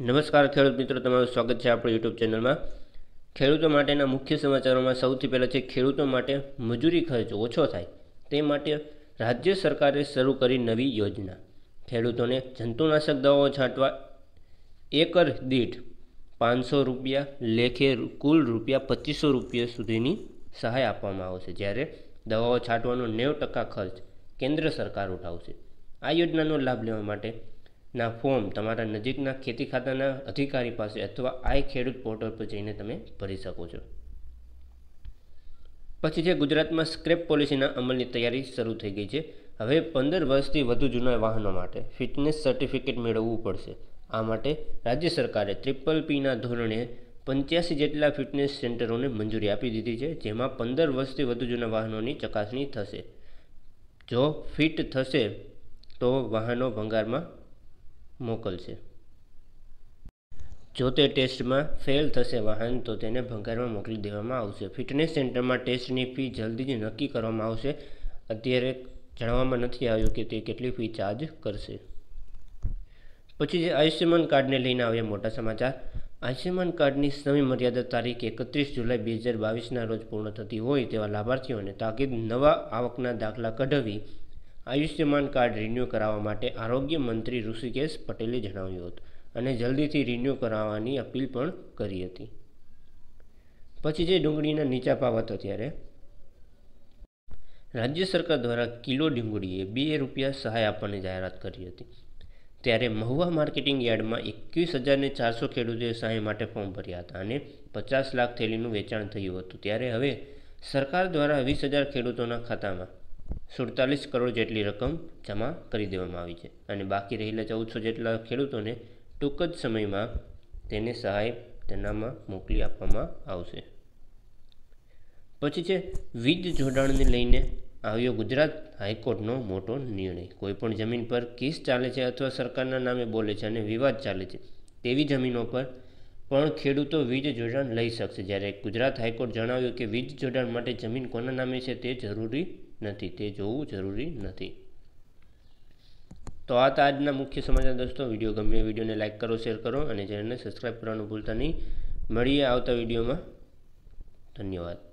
નમસ્કાર ખેડૂત મિત્રો, તમારું સ્વાગત છે આપણી યુટ્યુબ ચેનલમાં. ખેડૂતો માટેના મુખ્ય સમાચારોમાં સૌથી પહેલાં છે, ખેડૂતો માટે મજૂરી ખર્ચ ઓછો થાય, તે માટે રાજ્ય સરકારે શરૂ કરી નવી યોજના. ખેડૂતોને જંતુનાશક દવાઓ છાંટવા એકર દીઠ પાંચસો રૂપિયા, લેખે કુલ રૂપિયા પચીસો રૂપિયા સુધીની સહાય આપવામાં આવશે. જ્યારે દવાઓ છાંટવાનો નેવું ટકા ખર્ચ કેન્દ્ર સરકાર ઉઠાવશે. આ યોજનાનો લાભ લેવા માટે ના ફોર્મ તમારા નજીકના ખેતી ખાતાના અધિકારી પાસે અથવા આઈ ખેડૂત પોર્ટલ પર જઈને તમે ભરી શકો છો. પછી છે ગુજરાતમાં સ્ક્રેપ પોલિસીના અમલની તૈયારી શરૂ થઈ ગઈ છે. હવે પંદર વર્ષથી વધુ જૂના વાહનો માટે ફિટનેસ સર્ટિફિકેટ મેળવવું પડશે. આ માટે રાજ્ય સરકારે ટ્રિપલ પીના ધોરણે પંચ્યાસી જેટલા ફિટનેસ સેન્ટરોને મંજૂરી આપી દીધી છે, જેમાં પંદર વર્ષથી વધુ જૂના વાહનોની ચકાસણી થશે. જો ફિટ થશે તો વાહનો ભંગારમાં મોકલશે. જો તે ટેસ્ટમાં ફેલ થશે વાહન, તો તેને ભંગારમાં મોકલી દેવામાં આવશે. ફિટનેસ સેન્ટરમાં ટેસ્ટની ફી જલ્દી જ નક્કી કરવામાં આવશે. અત્યારે જણાવવામાં નથી આવ્યું કે તે કેટલી ફી ચાર્જ કરશે. પછી જે આયુષ્યમાન કાર્ડને લઈને આવ્યા મોટા સમાચાર. આયુષ્યમાન કાર્ડની સમય મર્યાદા તારીખ એકત્રીસ જુલાઈ બે હજાર બાવીસના રોજ પૂર્ણ થતી હોય તેવા લાભાર્થીઓને તાકીદ નવા આવકના દાખલા કઢાવી આયુષ્યમાન કાર્ડ રિન્યૂ કરાવવા માટે આરોગ્ય મંત્રી ઋષિકેશ પટેલે જણાવ્યું હતું અને જલ્દીથી રિન્યૂ કરાવવાની અપીલ પણ કરી હતી. પછી જે ડુંગળીના નીચા ભાવ હતો ત્યારે? રાજ્ય સરકાર દ્વારા કિલો ડુંગળીએ બે રૂપિયા સહાય આપવાની જાહેરાત કરી હતી. ત્યારે મહુવા માર્કેટિંગ યાર્ડમાં એકવીસ હજારને ચારસો ખેડૂતોએ સહાય માટે ફોર્મ ભર્યા હતા અને પચાસ લાખ થેલીનું વેચાણ થયું હતું. ત્યારે હવે સરકાર દ્વારા વીસ હજાર ખેડૂતોના ખાતામાં સુડતાલીસ કરોડ જેટલી રકમ જમા કરી દેવામાં આવી છે અને બાકી રહેલા ચૌદસો જેટલા ખેડૂતોને ટૂંક જ સમયમાં તેને સહાય તેનામાં મોકલી આપવામાં આવશે. પછી છે, વીજ જોડાણને લઈને આવ્યો ગુજરાત હાઈકોર્ટનો મોટો નિર્ણય. કોઈપણ જમીન પર કેસ ચાલે છે અથવા સરકારના નામે બોલે છે અને વિવાદ ચાલે છે, તેવી જમીનો પર પણ ખેડૂતો વીજ જોડાણ લઈ શકશે. જ્યારે ગુજરાત હાઈકોર્ટ જણાવ્યું કે વીજ જોડાણ માટે જમીન કોના નામે છે તે જરૂરી નથી, તે જોવું જરૂરી નથી. તો આ હતા આજના મુખ્ય સમાચાર દોસ્તો. વીડિયો ગમે વિડીયોને લાઇક કરો, શેર કરો અને ચેનલને સબસ્ક્રાઈબ કરવાનું ભૂલતા નહીં. મળીએ આવતા વિડીયોમાં. ધન્યવાદ.